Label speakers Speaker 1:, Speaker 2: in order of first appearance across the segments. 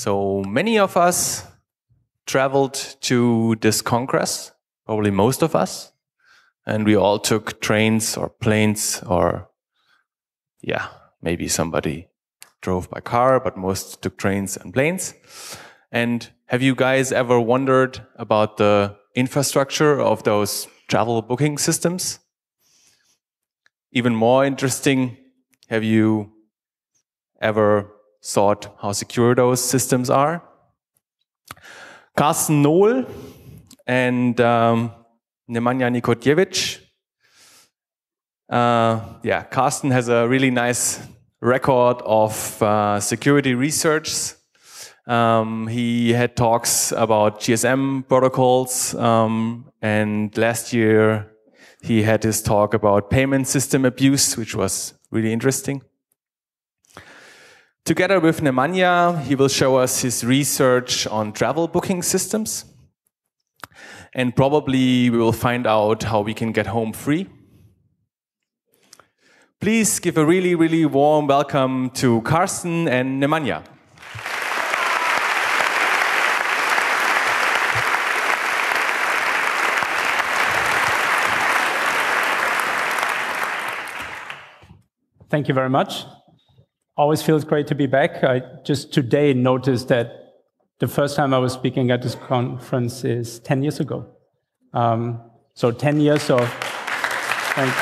Speaker 1: So many of us traveled to this congress, probably most of us, and we all took trains or planes or, yeah, maybe somebody drove by car, but most took trains and planes. And have you guys ever wondered about the infrastructure of those travel booking systems? Even more interesting, have you ever thought how secure those systems are? Karsten Nohl and um, Nemanja Nikodijević. Uh, yeah, Carsten has a really nice record of uh, security research. Um, he had talks about GSM protocols, um, and last year he had his talk about payment system abuse, which was really interesting. Together with Nemanja, he will show us his research on travel booking systems. And probably we will find out how we can get home free. Please give a really, really warm welcome to Karsten and Nemanja.
Speaker 2: Thank you very much. Always feels great to be back. I just today noticed that the first time I was speaking at this conference is 10 years ago. Um, so 10 years of. Thank,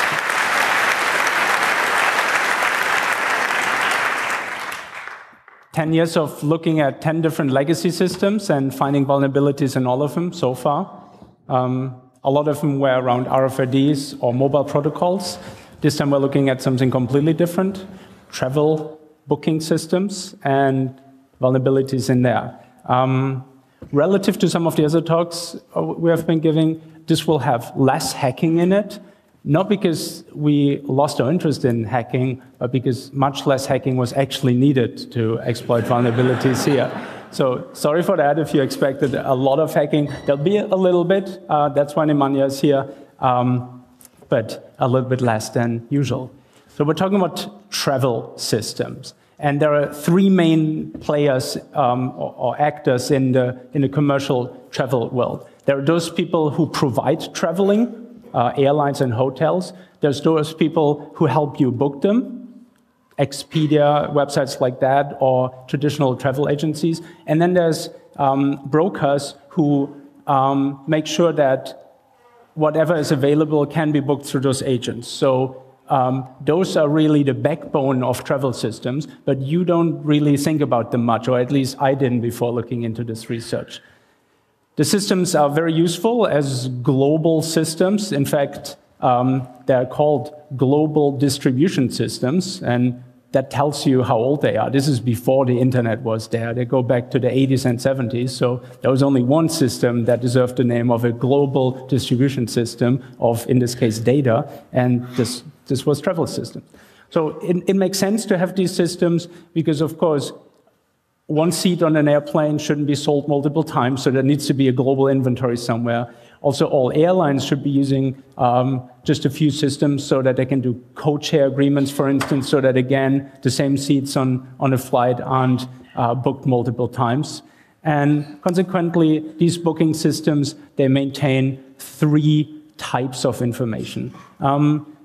Speaker 2: Ten years of looking at ten different legacy systems and finding vulnerabilities in all of them so far. Um, a lot of them were around RFIDs or mobile protocols. This time we're looking at something completely different: travel booking systems and vulnerabilities in there. Um, relative to some of the other talks uh, we have been giving, this will have less hacking in it, not because we lost our interest in hacking, but because much less hacking was actually needed to exploit vulnerabilities here. So sorry for that if you expected a lot of hacking. There'll be a little bit, uh, that's why Nemanja is here, um, but a little bit less than usual. So we're talking about travel systems. And there are three main players um, or, or, actors in the, in the commercial travel world. There are those people who provide traveling, uh, airlines and hotels. There's those people who help you book them, Expedia, websites like that, or traditional travel agencies. And then there's um, brokers who um, make sure that whatever is available can be booked through those agents. So um, those are really the backbone of travel systems, but you don't really think about them much, or at least I didn't before looking into this research. The systems are very useful as global systems. In fact, um, they're called global distribution systems, and that tells you how old they are. This is before the internet was there. They go back to the 80s and 70s. So there was only one system that deserved the name of a global distribution system of, in this case, data. And this this was travel system. So it, it makes sense to have these systems because, of course, one seat on an airplane shouldn't be sold multiple times, so there needs to be a global inventory somewhere. Also, all airlines should be using um, just a few systems so that they can do codeshare agreements, for instance, so that again, the same seats on, on a flight aren't uh, booked multiple times. And consequently, these booking systems, they maintain three types of information. Um,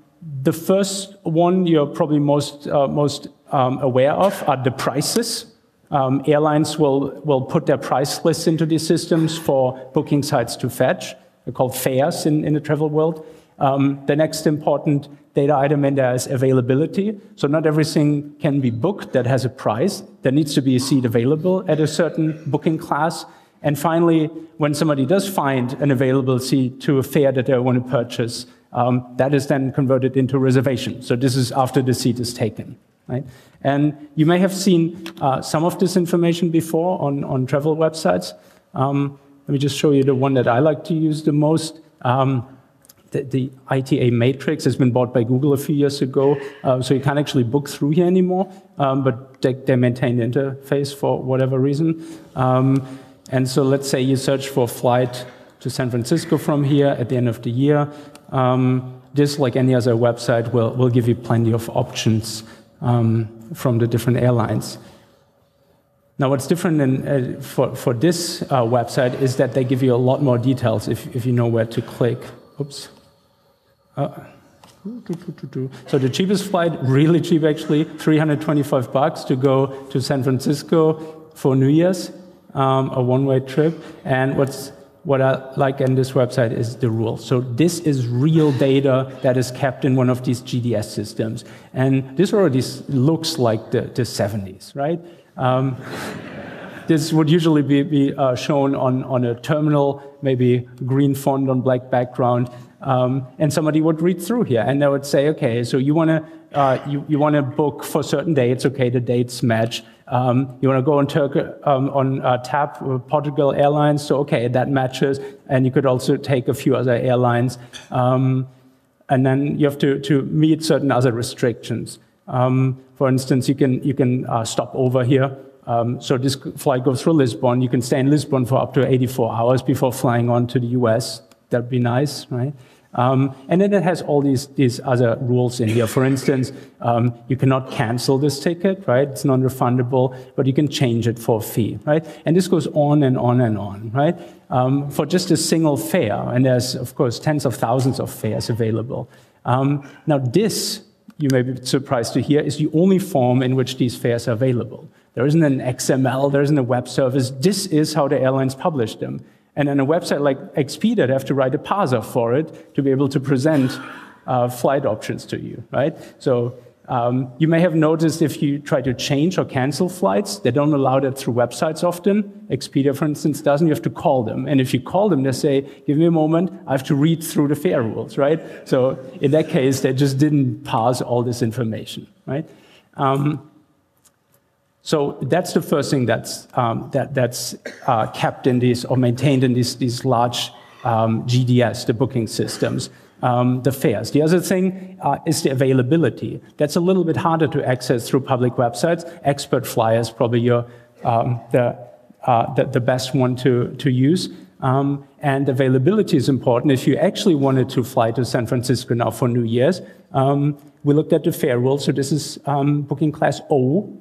Speaker 2: the first one you're probably most, uh, most um, aware of are the prices. Um, airlines will, will put their price lists into these systems for booking sites to fetch. They're called fares in, in the travel world. Um, the next important data item in there is availability. So not everything can be booked that has a price. There needs to be a seat available at a certain booking class. And finally, when somebody does find an available seat to a fare that they want to purchase, um, that is then converted into reservation. So this is after the seat is taken. Right? And you may have seen uh, some of this information before on, on travel websites. Um, let me just show you the one that I like to use the most. Um, the, the, ITA Matrix has been bought by Google a few years ago, uh, so you can't actually book through here anymore, um, but they, they, maintain the interface for whatever reason. Um, and so let's say you search for a flight to San Francisco from here at the end of the year. Um, just like any other website, will, will give you plenty of options um, from the different airlines. Now, what's different in, uh, for, for this uh, website is that they give you a lot more details if, if you know where to click. Oops. Uh, so the cheapest flight, really cheap actually, 325 bucks to go to San Francisco for New Year's, um, a one-way trip. And what's what I like in this website is the rule. So this is real data that is kept in one of these GDS systems. And this already looks like the, the 70s, right? Um, this would usually be, be uh, shown on, on a terminal, maybe green font on black background. Um, and somebody would read through here and they would say, okay, so you want to uh, you, you want to book for certain dates, okay, the dates match. Um, you want to go on, Turkey, um, on uh, TAP, uh, Portugal Airlines, so okay, that matches. And you could also take a few other airlines. Um, and then you have to, to meet certain other restrictions. Um, for instance, you can, you can uh, stop over here. Um, so this flight goes through Lisbon. You can stay in Lisbon for up to 84 hours before flying on to the US. That'd be nice, right? Um, and then it has all these, these other rules in here. For instance, um, you cannot cancel this ticket, right? It's non-refundable, but you can change it for a fee, right? And this goes on and on and on, right? Um, for just a single fare, and there's, of course, tens of thousands of fares available. Um, now, this, you may be surprised to hear, is the only form in which these fares are available. There isn't an XML, there isn't a web service. This is how the airlines publish them. And then a website like Expedia, they have to write a parser for it to be able to present uh, flight options to you, right? So um, you may have noticed if you try to change or cancel flights, they don't allow that through websites often. Expedia, for instance, doesn't. You have to call them. And if you call them, they say, give me a moment, I have to read through the fare rules, right? So in that case, they just didn't pass all this information, right? Um, so that's the first thing that's, um, that, that's uh, kept in these or maintained in these, large um, GDS, the booking systems, um, the fares. The other thing uh, is the availability. That's a little bit harder to access through public websites. Expert Flyers probably your, um, the, uh, the, the, best one to, to use. Um, and availability is important. If you actually wanted to fly to San Francisco now for New Year's, um, we looked at the fare rule. So this is booking class O,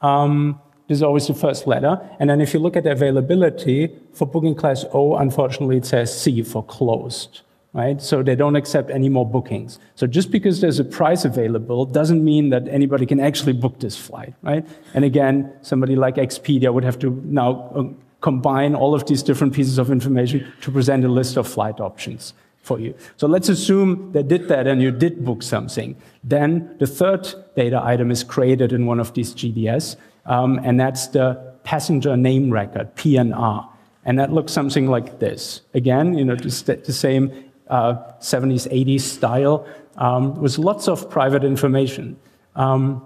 Speaker 2: um, this is always the first letter. And then if you look at the availability for booking class O, unfortunately it says C for closed, right? So they don't accept any more bookings. So just because there's a price available doesn't mean that anybody can actually book this flight, right? And again, somebody like Expedia would have to now uh, combine all of these different pieces of information to present a list of flight options for you. So let's assume they did that and you did book something. Then the third data item is created in one of these GDS, um, and that's the passenger name record, PNR. And that looks something like this. Again, you know, just the same uh, 70s, 80s style um, with lots of private information. Um,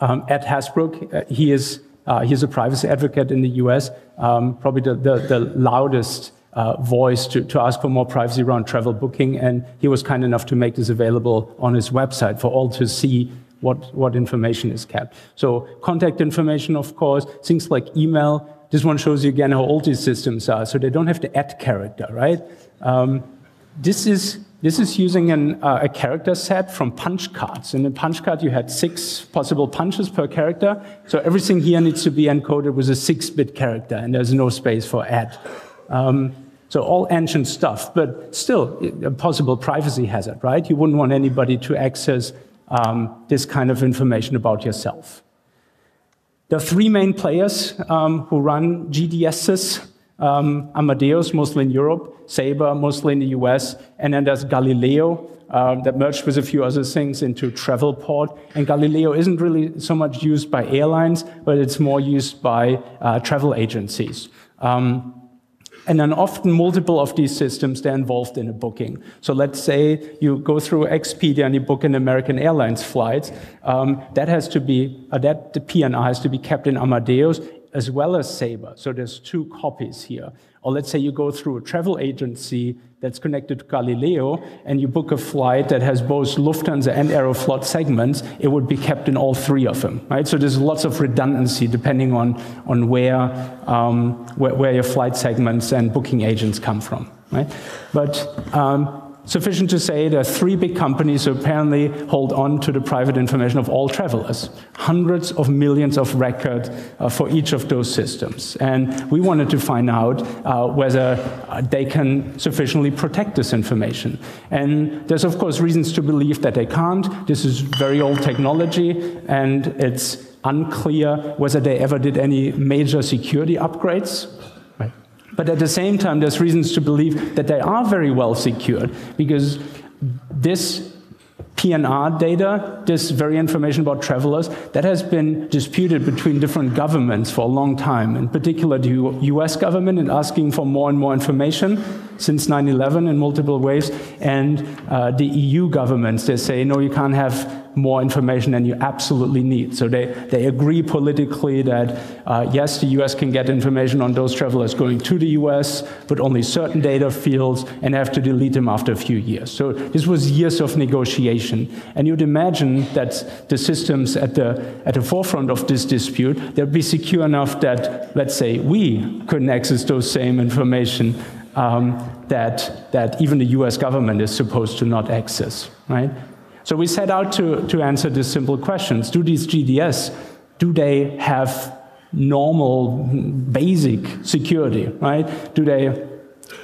Speaker 2: um, Ed Hasbrouck, uh, he is uh, he's a privacy advocate in the US, um, probably the, the, the loudest uh, voice to, to ask for more privacy around travel booking. And he was kind enough to make this available on his website for all to see what, what information is kept. So contact information, of course, things like email. This one shows you again how old these systems are. So they don't have the at character, right? Um, this is this is using an, uh, a character set from punch cards. In a punch card, you had six possible punches per character. So everything here needs to be encoded with a six-bit character, and there's no space for add. Um, so all ancient stuff, but still a possible privacy hazard, right? You wouldn't want anybody to access um, this kind of information about yourself. There are three main players um, who run GDSs. Um, Amadeus, mostly in Europe, Sabre, mostly in the US, and then there's Galileo, uh, that merged with a few other things into Travelport. And Galileo isn't really so much used by airlines, but it's more used by uh, travel agencies. Um, and then often multiple of these systems, they're involved in a booking. So let's say you go through Expedia and you book an American Airlines flight. Um, that has to be, uh, that the PNR has to be kept in Amadeus as well as Sabre. So there's two copies here. Or let's say you go through a travel agency that's connected to Galileo and you book a flight that has both Lufthansa and Aeroflot segments, it would be kept in all three of them, right? So there's lots of redundancy depending on, on where, um, where, where, your flight segments and booking agents come from, right? But um, Sufficient to say there are three big companies who apparently hold on to the private information of all travelers. Hundreds of millions of records uh, for each of those systems. And we wanted to find out uh, whether uh, they can sufficiently protect this information. And there's, of course, reasons to believe that they can't. This is very old technology, and it's unclear whether they ever did any major security upgrades. But at the same time, there's reasons to believe that they are very well secured because this PNR data, this very information about travelers, that has been disputed between different governments for a long time, in particular the US government in asking for more and more information since 9 11 in multiple ways, and uh, the EU governments, they say, no, you can't have more information than you absolutely need. So they, they agree politically that, uh, yes, the US can get information on those travelers going to the US, but only certain data fields and have to delete them after a few years. So this was years of negotiation. And you'd imagine that the systems at the, at the forefront of this dispute, they'd be secure enough that, let's say, we couldn't access those same information um, that, that even the US government is supposed to not access, right? So we set out to, to answer these simple questions. Do these GDS, do they have normal, basic security, right? Do they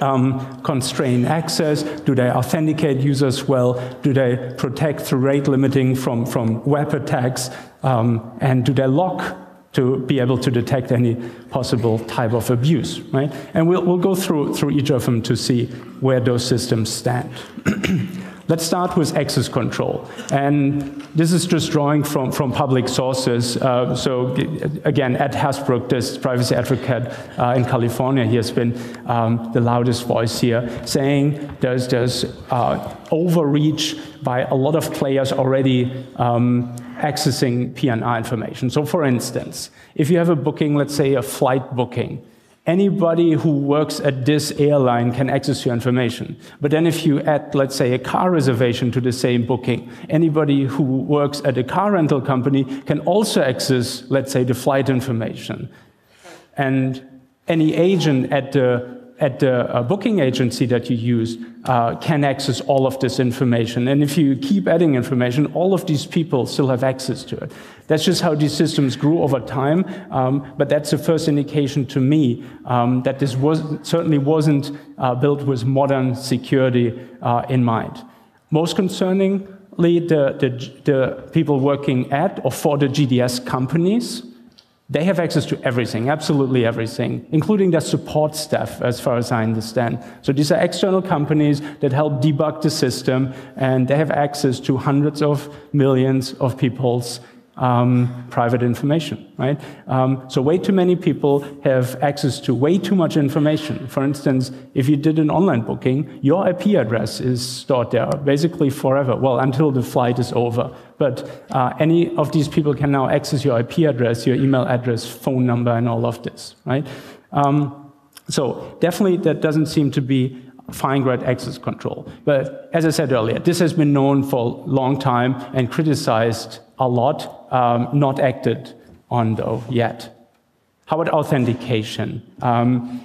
Speaker 2: um, constrain access? Do they authenticate users well? Do they protect through rate limiting from, from web attacks? Um, and do they lock to be able to detect any possible type of abuse, right? And we'll, we'll go through, through each of them to see where those systems stand. Let's start with access control. And this is just drawing from, from public sources. Uh, so again, Ed Hasbrouck, this privacy advocate uh, in California, he has been um, the loudest voice here, saying there's, there's uh, overreach by a lot of players already um, accessing PNR information. So for instance, if you have a booking, let's say a flight booking, Anybody who works at this airline can access your information. But then if you add, let's say, a car reservation to the same booking, anybody who works at a car rental company can also access, let's say, the flight information. And any agent at the at the uh, booking agency that you use uh, can access all of this information. And if you keep adding information, all of these people still have access to it. That's just how these systems grew over time. Um, but that's the first indication to me um, that this was, certainly wasn't uh, built with modern security uh, in mind. Most concerningly, the, the, the people working at or for the GDS companies they have access to everything, absolutely everything, including their support staff, as far as I understand. So these are external companies that help debug the system, and they have access to hundreds of millions of people's um, private information, right? Um, so way too many people have access to way too much information. For instance, if you did an online booking, your IP address is stored there basically forever, well, until the flight is over. But uh, any of these people can now access your IP address, your email address, phone number, and all of this, right? Um, so definitely that doesn't seem to be fine-grained access control. But as I said earlier, this has been known for a long time and criticized a lot, um, not acted on though yet. How about authentication? Um,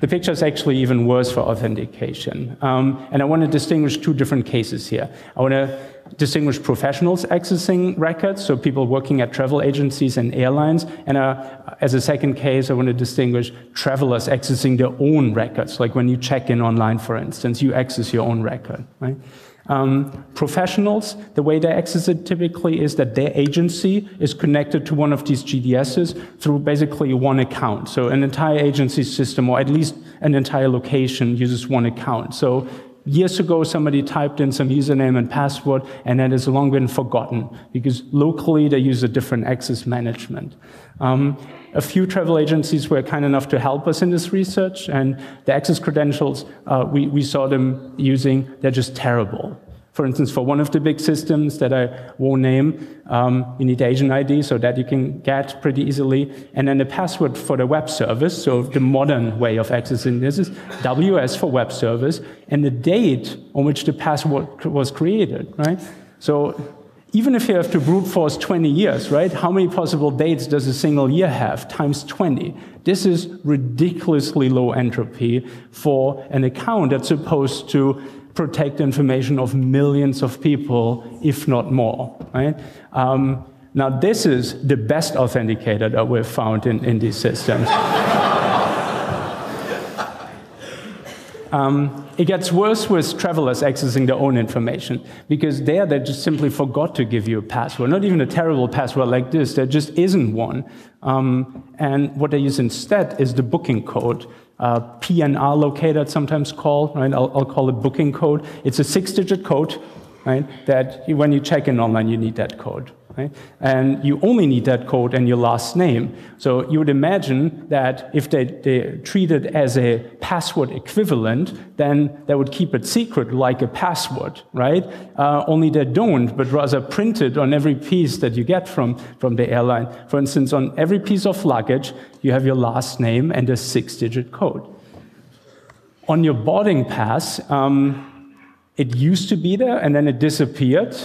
Speaker 2: the picture is actually even worse for authentication. Um, and I want to distinguish two different cases here. I want to distinguish professionals accessing records, so people working at travel agencies and airlines. And uh, as a second case, I want to distinguish travelers accessing their own records, like when you check in online, for instance, you access your own record, right? Um, professionals, the way they access it typically is that their agency is connected to one of these GDSs through basically one account. So an entire agency system, or at least an entire location, uses one account. So years ago, somebody typed in some username and password, and that has long been forgotten because locally they use a different access management. Um, a few travel agencies were kind enough to help us in this research, and the access credentials uh, we, we saw them using, they're just terrible. For instance, for one of the big systems that I won't name, um, you need agent ID so that you can get pretty easily. And then the password for the web service, so the modern way of accessing this is WS for web service, and the date on which the password was created, right? So even if you have to brute force 20 years, right? How many possible dates does a single year have? Times 20. This is ridiculously low entropy for an account that's supposed to protect information of millions of people, if not more. Right? Um, now, this is the best authenticator that we've found in, in these systems. Um, it gets worse with travelers accessing their own information because there they just simply forgot to give you a password. Not even a terrible password like this, there just isn't one. Um, and what they use instead is the booking code. Uh, PNR locator, sometimes called, right? I'll, I'll call it booking code. It's a six digit code, right? That when you check in online, you need that code. Right? And you only need that code and your last name. So you would imagine that if they, they treat it as a password equivalent, then they would keep it secret like a password, right? Uh, only they don't, but rather print it on every piece that you get from, from the airline. For instance, on every piece of luggage, you have your last name and a six digit code. On your boarding pass, um, it used to be there and then it disappeared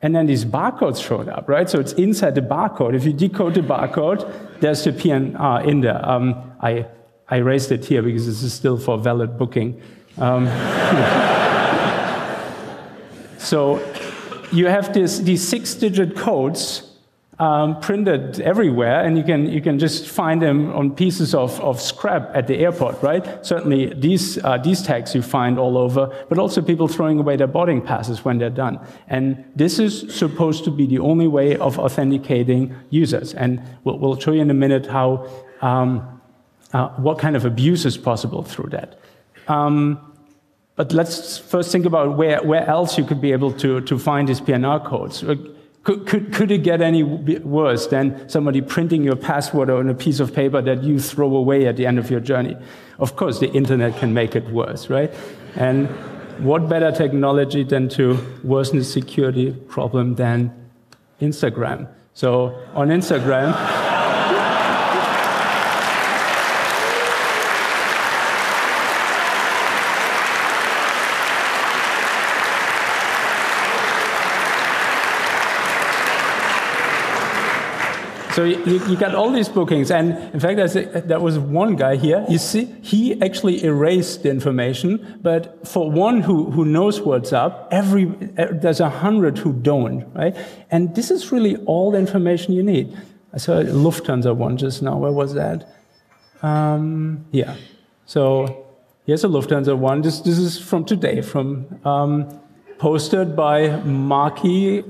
Speaker 2: and then these barcodes showed up, right? So it's inside the barcode. If you decode the barcode, there's the PNR in there. Um, I, I erased it here because this is still for valid booking. Um, so you have this, these six digit codes um, printed everywhere, and you can, you can just find them on pieces of, of scrap at the airport, right? Certainly, these, uh, these tags you find all over, but also people throwing away their boarding passes when they're done. And this is supposed to be the only way of authenticating users. And we'll, we'll show you in a minute how, um, uh, what kind of abuse is possible through that. Um, but let's first think about where, where else you could be able to, to find these PNR codes. Could, could, could it get any worse than somebody printing your password on a piece of paper that you throw away at the end of your journey? Of course, the internet can make it worse, right? And what better technology than to worsen the security problem than Instagram? So on Instagram, So you, you, got all these bookings, and in fact, there was one guy here. You see, he actually erased the information, but for one who, who knows what's up, every there's a hundred who don't, right? And this is really all the information you need. I saw a Lufthansa one just now. Where was that? Um, yeah. So here's a Lufthansa one. This this is from today, from um, posted by Marky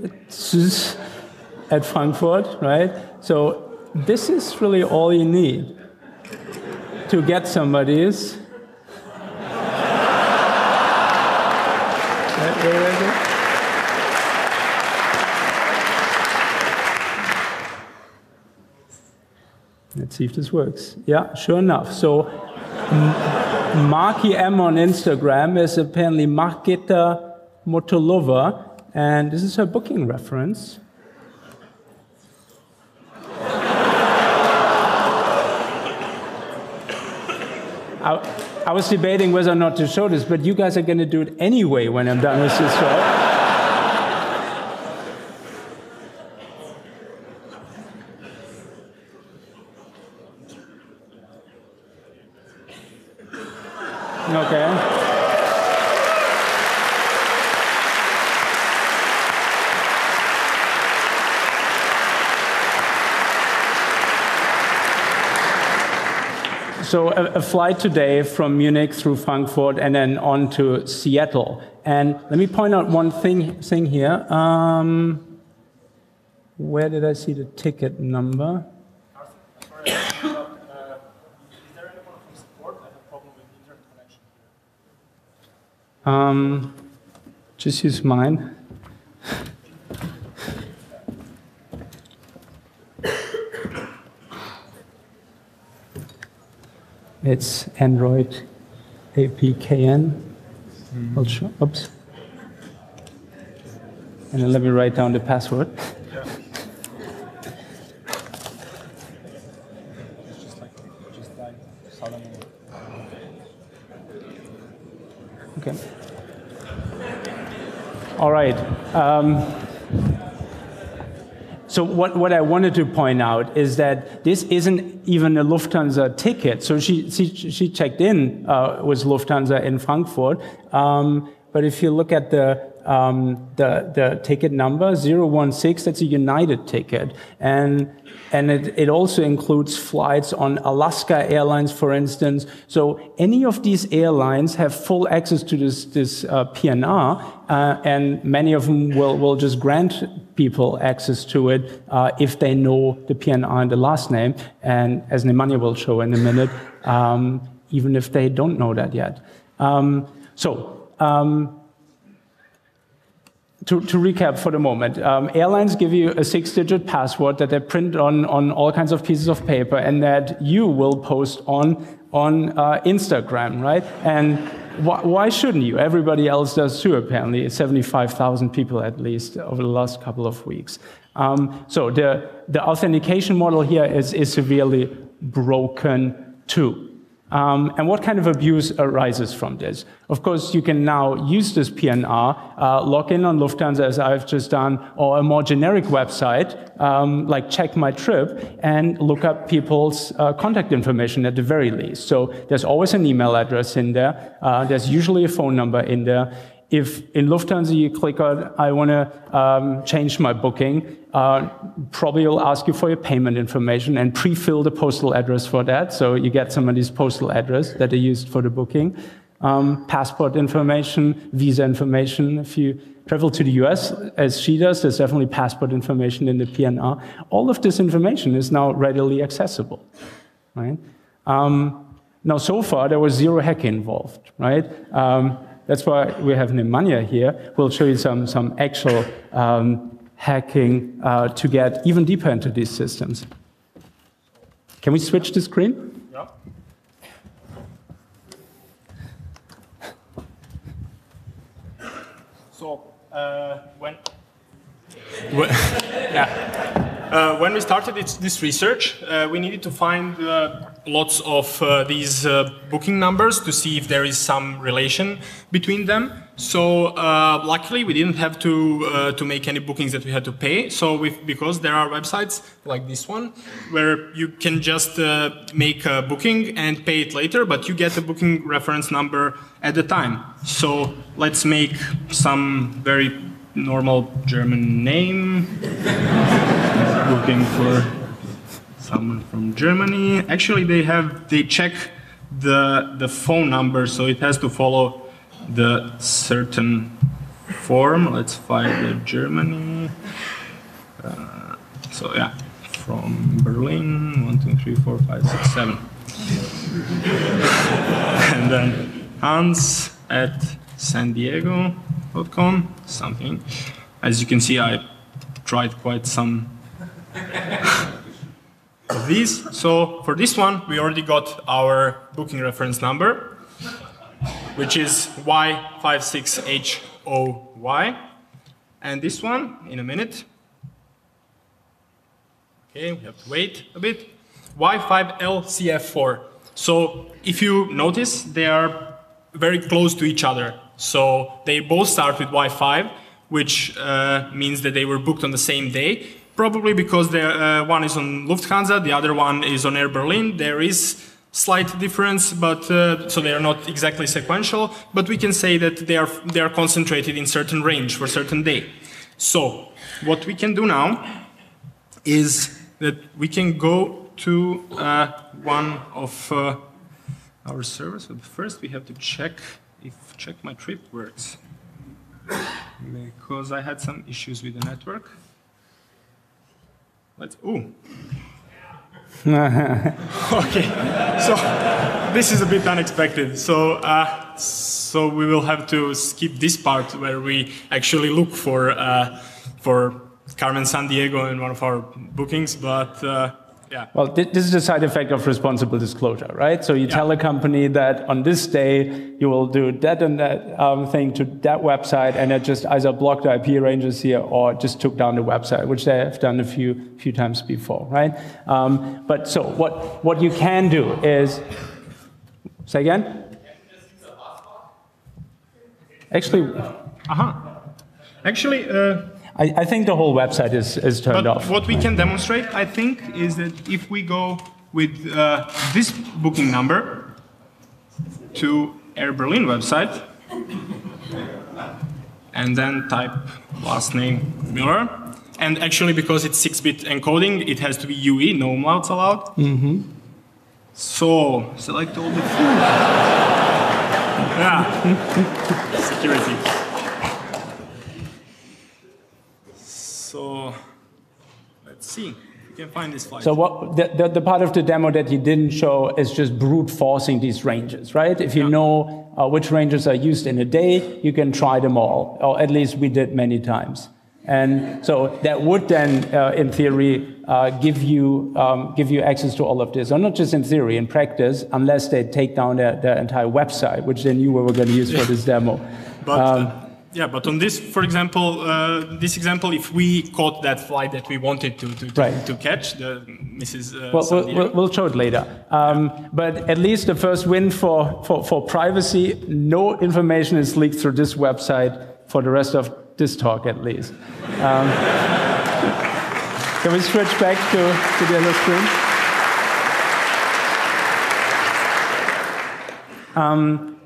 Speaker 2: at Frankfurt, right? So this is really all you need to get somebody's. Let's see if this works. Yeah, sure enough. So, Marky M on Instagram is apparently Marketa Motolova, and this is her booking reference. I, I, was debating whether or not to show this, but you guys are going to do it anyway when I'm done with this show. Okay. So a, a, flight today from Munich through Frankfurt and then on to Seattle. And let me point out one thing, thing here. Um, where did I see the ticket number? Um, just use mine. It's Android APKN. Mm-hmm. show, oops. And then let me write down the password. Okay. All right. Um, so what, what I wanted to point out is that this isn't even a Lufthansa ticket. So she, she, she checked in uh, with Lufthansa in Frankfurt, um, but if you look at the um, the, the ticket number 016, that's a United ticket, and and it, it also includes flights on Alaska Airlines, for instance. So any of these airlines have full access to this, this uh, PNR, uh, and many of them will, will just grant people access to it uh, if they know the PNR and the last name. And as Nemanja will show in a minute, um, even if they don't know that yet. Um, so um, to, to, recap for the moment, um, airlines give you a six-digit password that they print on, on all kinds of pieces of paper and that you will post on, on uh, Instagram, right? And wh why shouldn't you? Everybody else does too, apparently. 75,000 people at least over the last couple of weeks. Um, so the, the authentication model here is, is severely broken too. Um, and what kind of abuse arises from this? Of course, you can now use this PNR, uh, log in on Lufthansa as I've just done, or a more generic website um, like Check My Trip, and look up people's uh, contact information at the very least. So there's always an email address in there. Uh, there's usually a phone number in there if in Lufthansa you click on, I want to um, change my booking, uh, probably will ask you for your payment information and pre-fill the postal address for that. So you get somebody's postal address that they used for the booking. Um, passport information, visa information. If you travel to the US, as she does, there's definitely passport information in the PNR. All of this information is now readily accessible, right? Um, now, so far, there was zero hacking involved, right? Um, that's why we have Nemanja here. We'll show you some, some actual um, hacking uh, to get even deeper into these systems. Can we switch the screen?
Speaker 3: Yeah. So, uh, when, yeah. uh, when we started this research, uh, we needed to find lots of uh, these uh, booking numbers to see if there is some relation between them. So uh, luckily, we didn't have to uh, to make any bookings that we had to pay. So because there are websites like this one where you can just uh, make a booking and pay it later, but you get a booking reference number at the time. So let's make some very normal German name booking for someone from Germany. Actually, they have they check the the phone number, so it has to follow the certain form. Let's find the Germany. Uh, so yeah, from Berlin, one, two, three, four, five, six, seven, and then Hans at San Diego.com, something. As you can see, I tried quite some So for this one, we already got our booking reference number, which is Y56HOY. And this one, in a minute. Okay, we have to wait a bit. Y5LCF4. So if you notice, they are very close to each other. So they both start with Y5, which uh, means that they were booked on the same day probably because the, uh, one is on Lufthansa, the other one is on Air Berlin. There is slight difference, but uh, so they are not exactly sequential, but we can say that they are, they are concentrated in certain range for certain day. So what we can do now is that we can go to uh, one of uh, our servers. But first we have to check if check my trip works because I had some issues with the network. Let's, ooh. okay, so this is a bit unexpected. So, uh, so we will have to skip this part where we actually look for uh, for Carmen Sandiego in one of our bookings, but uh, yeah.
Speaker 2: Well, th this is a side effect of responsible disclosure, right? So you yeah. tell a company that on this day you will do that and that um, thing to that website, and it just either blocked the IP ranges here or just took down the website, which they have done a few few times before, right? Um, but so what what you can do is say again. Actually,
Speaker 3: uh huh. Actually. Uh
Speaker 2: I, I think the whole website is, is turned
Speaker 3: but
Speaker 2: off.
Speaker 3: What we can demonstrate, I think, is that if we go with uh, this booking number to Air Berlin website, and then type last name Miller. And actually, because it's 6-bit encoding, it has to be UE, no umlauts allowed.
Speaker 2: Mm-hmm.
Speaker 3: So, select all the yeah. Security. So, see can find this flight.
Speaker 2: So what the, the, the, part of the demo that you didn't show is just brute forcing these ranges, right? If you yeah. know uh, which ranges are used in a day, you can try them all, or at least we did many times. And so that would then, uh, in theory, uh, give you um, give you access to all of this, or not just in theory, in practice, unless they take down their, their entire website, which they knew we were going to use for this demo.
Speaker 3: But, um, yeah, but on this, for example, uh, this example, if we caught that flight that we wanted to to, to,
Speaker 2: right.
Speaker 3: to catch, the Mrs.
Speaker 2: Uh, well, we'll, we'll, show it later. Um, yeah. But at least the first win for, for, for privacy, no information is leaked through this website for the rest of this talk, at least. Um, can we switch back to, to the other screen? Um,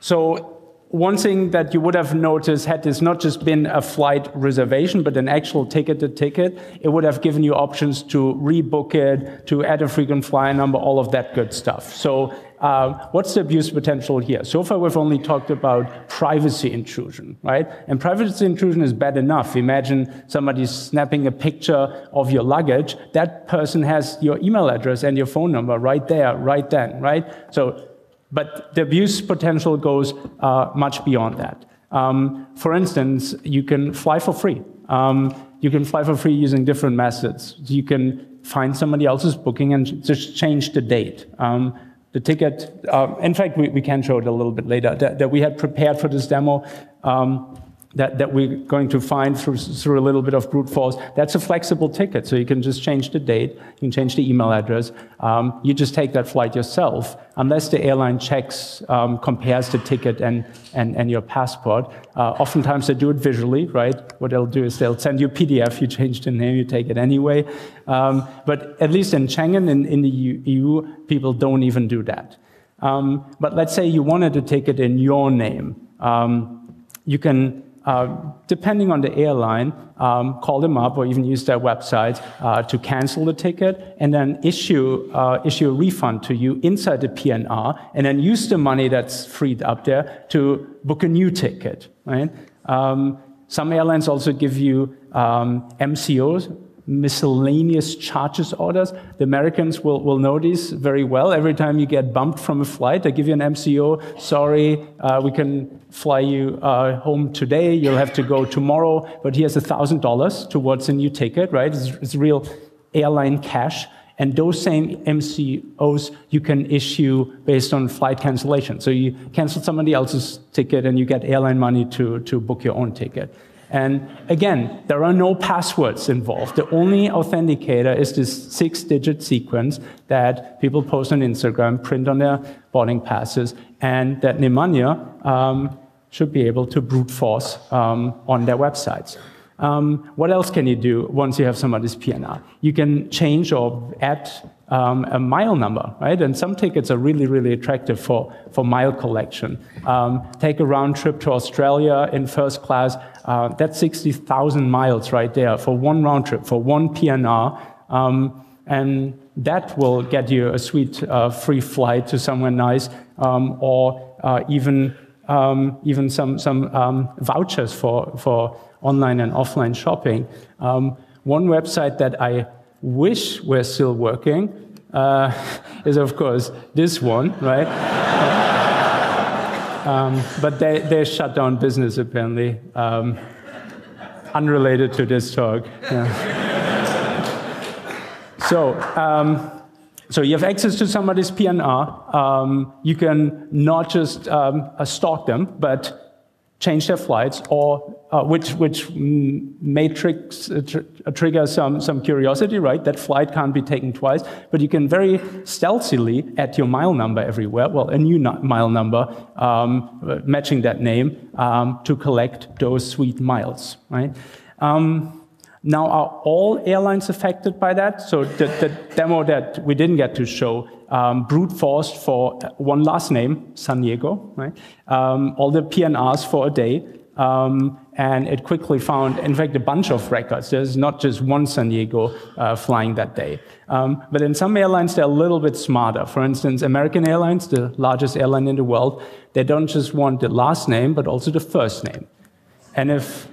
Speaker 2: so one thing that you would have noticed had this not just been a flight reservation, but an actual ticketed ticket, it would have given you options to rebook it, to add a frequent flyer number, all of that good stuff. So uh, what's the abuse potential here? So far, we've only talked about privacy intrusion, right? And privacy intrusion is bad enough. Imagine somebody snapping a picture of your luggage. That person has your email address and your phone number right there, right then, right? So but the abuse potential goes uh, much beyond that. Um, for instance, you can fly for free. Um, you can fly for free using different methods. You can find somebody else's booking and just change the date. Um, the ticket, uh, in fact, we, we, can show it a little bit later, that, that we had prepared for this demo. Um, that, that we're going to find through, through a little bit of brute force, that's a flexible ticket. So you can just change the date, you can change the email address. Um, you just take that flight yourself, unless the airline checks, um, compares the ticket and, and, and your passport. Uh, oftentimes they do it visually, right? What they'll do is they'll send you a PDF, you change the name, you take it anyway. Um, but at least in Schengen, in, in the EU, people don't even do that. Um, but let's say you wanted to take it in your name. Um, you can uh, depending on the airline, um, call them up or even use their website uh, to cancel the ticket and then issue, uh, issue a refund to you inside the PNR and then use the money that's freed up there to book a new ticket, right? Um, some airlines also give you um, MCOs, miscellaneous charges orders. The Americans will, will know these very well. Every time you get bumped from a flight, they give you an MCO. Sorry, uh, we can fly you uh, home today. You'll have to go tomorrow, but here's $1,000 towards a new ticket, right? It's, it's real airline cash. And those same MCOs you can issue based on flight cancellation. So you cancel somebody else's ticket and you get airline money to, to book your own ticket. And again, there are no passwords involved. The only authenticator is this six digit sequence that people post on Instagram, print on their boarding passes, and that Nemanja um, should be able to brute force um, on their websites. Um, what else can you do once you have somebody's PNR? You can change or add um, a mile number, right? And some tickets are really, really attractive for, for mile collection. Um, take a round trip to Australia in first class. Uh, that's 60,000 miles right there for one round trip, for one PNR. Um, and that will get you a sweet uh, free flight to somewhere nice, um, or uh, even um, even some some um, vouchers for for online and offline shopping. One website that I wish were still working uh, is, of course, this one, right? um, but they, they shut down business, apparently, um, unrelated to this talk. Yeah. so, um, so you have access to somebody's PNR. Um, you can not just um, uh, stalk them, but change their flights, or uh, which which may tricks, uh, tr trigger some some curiosity, right? That flight can't be taken twice, but you can very stealthily add your mile number everywhere. Well, a new mile number um, matching that name um, to collect those sweet miles, right? Um, now, are all airlines affected by that? So the, the demo that we didn't get to show um, brute force for one last name, Sandiego, right? Um, all the PNRs for a day. Um, and it quickly found, in fact, a bunch of records. There's not just one Sandiego uh, flying that day. Um, but in some airlines, they're a little bit smarter. For instance, American Airlines, the largest airline in the world, they don't just want the last name, but also the first name. And if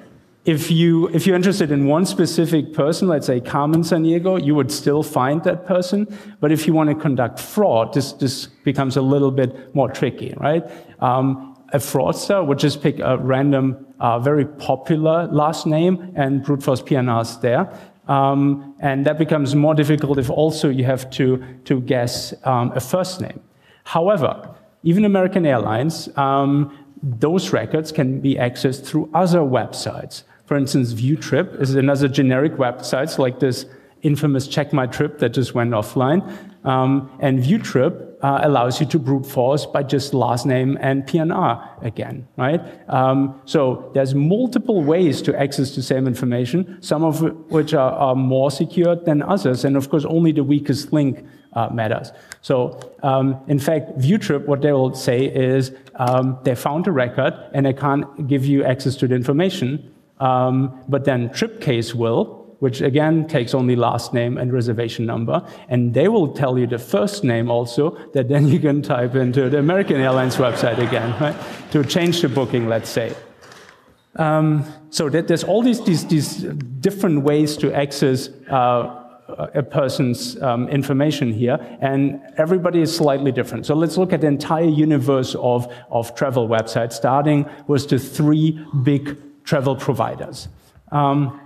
Speaker 2: if you if you're interested in one specific person, let's say Carmen San Diego, you would still find that person. But if you want to conduct fraud, this this becomes a little bit more tricky, right? Um, a fraudster would just pick a random, uh, very popular last name and brute force PNRs there. Um, and that becomes more difficult if also you have to, to guess um, a first name. However, even American Airlines, um, those records can be accessed through other websites. For instance, ViewTrip is another generic website so like this infamous Check My Trip that just went offline. Um, and ViewTrip uh, allows you to brute force by just last name and PNR again, right? Um, so there's multiple ways to access the same information, some of which are, are more secure than others, and of course only the weakest link uh, matters. So um, in fact, ViewTrip, what they will say is um, they found a record and they can't give you access to the information, um, but then TripCase will, which again takes only last name and reservation number. And they will tell you the first name also, that then you can type into the American Airlines website again, right? To change the booking, let's say. Um, so that there's all these, these, these different ways to access uh, a person's um, information here, and everybody is slightly different. So let's look at the entire universe of, of travel websites, starting with the three big travel providers. Um,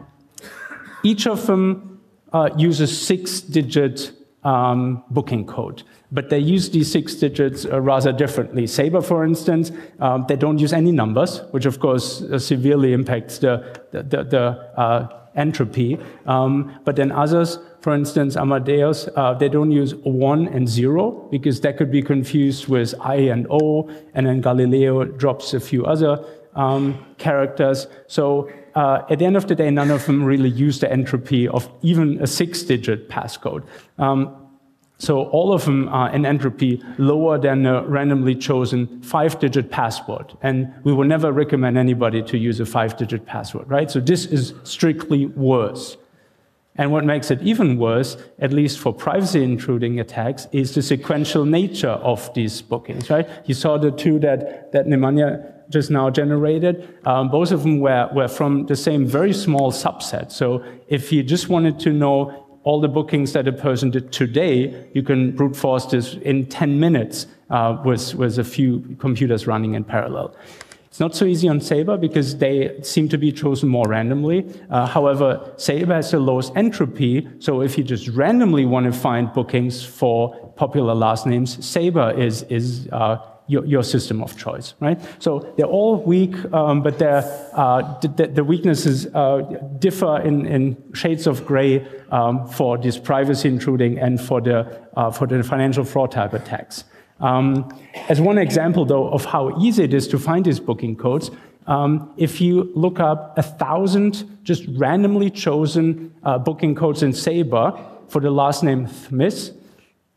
Speaker 2: each of them uh, uses six-digit um, booking code, but they use these six digits uh, rather differently. Sabre, for instance, um, they don't use any numbers, which of course uh, severely impacts the, the, the, the uh, entropy. Um, but then others, for instance, Amadeus, uh, they don't use one and zero because that could be confused with I and O, and then Galileo drops a few other um, characters. So uh, at the end of the day, none of them really use the entropy of even a six-digit passcode. Um, so all of them are in entropy lower than a randomly chosen five-digit password. And we will never recommend anybody to use a five-digit password, right? So this is strictly worse. And what makes it even worse, at least for privacy intruding attacks, is the sequential nature of these bookings, right? You saw the two that, that Nemanja just now generated, um, both of them were, were from the same very small subset. So if you just wanted to know all the bookings that a person did today, you can brute force this in 10 minutes uh, with, with a few computers running in parallel. It's not so easy on Sabre because they seem to be chosen more randomly. Uh, however, Sabre has the lowest entropy, so if you just randomly want to find bookings for popular last names, Sabre is, is uh, your, your system of choice, right? So they're all weak, um, but uh, the, the, weaknesses uh, differ in, in, shades of gray um, for this privacy intruding and for the, uh, for the financial fraud type attacks. Um, as one example, though, of how easy it is to find these booking codes, um, if you look up a thousand just randomly chosen uh, booking codes in Sabre for the last name Smith,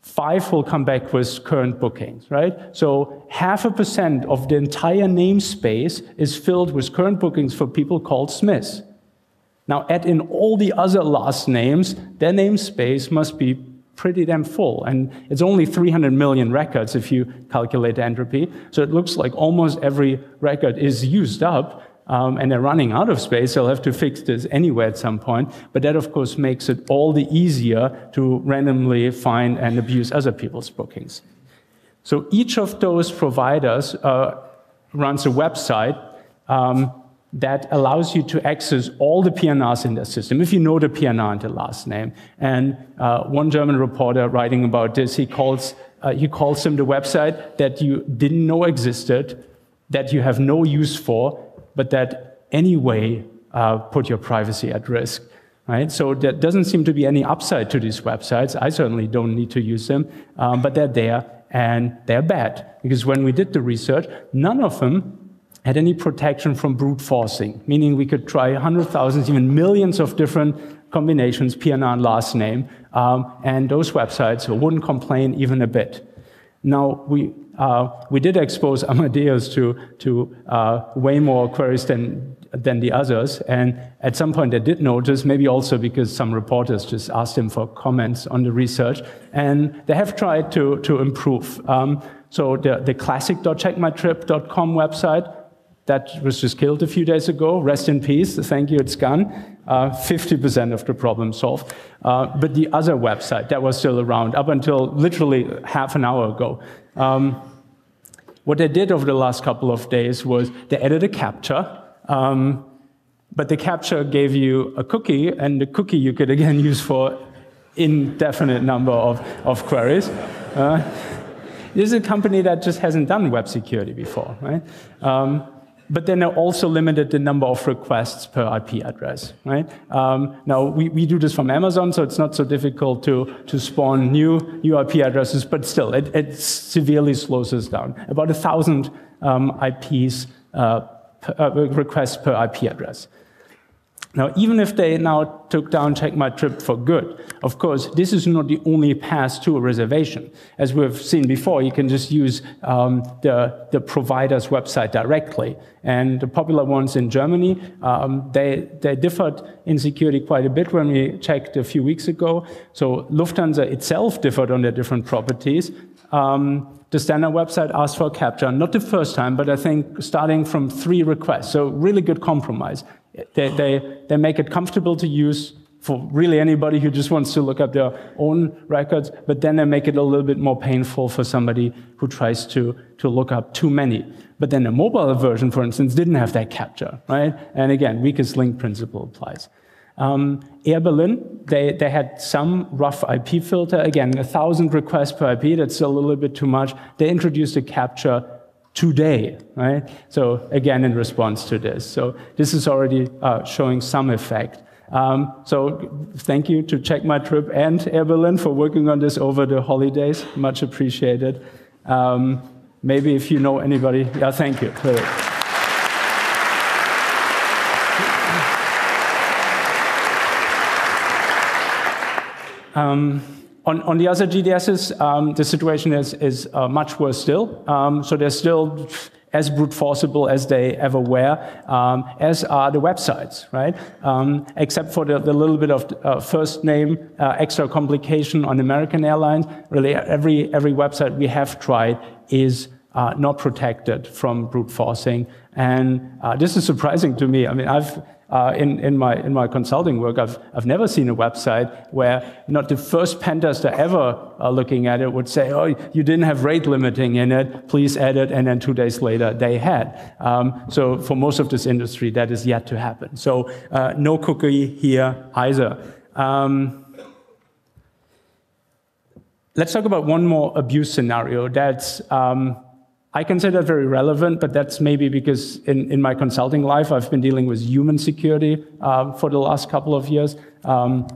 Speaker 2: five will come back with current bookings, right? So half a percent of the entire namespace is filled with current bookings for people called Smiths. Now add in all the other last names, their namespace must be pretty damn full. And it's only 300 million records if you calculate entropy. So it looks like almost every record is used up um, and they're running out of space, they'll have to fix this anyway at some point. But that, of course, makes it all the easier to randomly find and abuse other people's bookings. So each of those providers uh, runs a website um, that allows you to access all the PNRs in their system, if you know the PNR and the last name. And uh, one German reporter writing about this, he calls, uh, he calls them the website that you didn't know existed, that you have no use for, but that anyway uh, put your privacy at risk. Right? So there doesn't seem to be any upside to these websites. I certainly don't need to use them, um, but they're there and they're bad. Because when we did the research, none of them had any protection from brute forcing, meaning we could try hundreds, thousands, even millions of different combinations, PNR and last name, um, and those websites wouldn't complain even a bit. Now, we, uh, we did expose Amadeus to, to uh, way more queries than, than the others. And at some point, they did notice, maybe also because some reporters just asked him for comments on the research. And they have tried to, to improve. Um, so the, the classic.checkmytrip.com website, that was just killed a few days ago. Rest in peace. Thank you, it's gone. 50% uh, of the problem solved. Uh, but the other website that was still around up until literally half an hour ago. Um, what they did over the last couple of days was they added a captcha. Um, but the captcha gave you a cookie, and the cookie you could again use for indefinite number of, of queries. Uh, this is a company that just hasn't done web security before, right? Um, but then they also limited the number of requests per IP address, right? Um, now, we, we do this from Amazon, so it's not so difficult to, to spawn new, new IP addresses, but still, it, it severely slows us down. About a thousand um, IPs, uh, per, uh, requests per IP address. Now, even if they now took down Check My Trip for good, of course, this is not the only path to a reservation. As we've seen before, you can just use um, the, the provider's website directly. And the popular ones in Germany, um, they, they differed in security quite a bit when we checked a few weeks ago. So Lufthansa itself differed on their different properties. Um, the standard website asked for a captcha, not the first time, but I think starting from three requests. So really good compromise. They, they, they make it comfortable to use for really anybody who just wants to look up their own records, but then they make it a little bit more painful for somebody who tries to, to look up too many. But then the mobile version, for instance, didn't have that capture, right? And again, weakest link principle applies. Um, Air Berlin, they, they had some rough IP filter. Again, a thousand requests per IP, that's a little bit too much. They introduced a capture today, right? So again, in response to this. So this is already uh, showing some effect. Um, so thank you to Check My Trip and Air Berlin for working on this over the holidays. Much appreciated. Um, maybe if you know anybody, yeah, thank you. On, on, the other GDSs, um, the situation is, is uh, much worse still. Um, so they're still as brute forceable as they ever were, um, as are the websites, right? Um, except for the, the, little bit of uh, first name uh, extra complication on American Airlines. Really, every, every website we have tried is uh, not protected from brute forcing. And uh, this is surprising to me. I mean, I've uh, in, in, my, in my consulting work, I've, I've never seen a website where not the first pen tester ever uh, looking at it would say, oh, you didn't have rate limiting in it, please add it, and then two days later they had. Um, so for most of this industry, that is yet to happen. So uh, no cookie here either. Um, let's talk about one more abuse scenario that's um, I consider that very relevant, but that's maybe because in, in my consulting life, I've been dealing with human security uh, for the last couple of years. Um,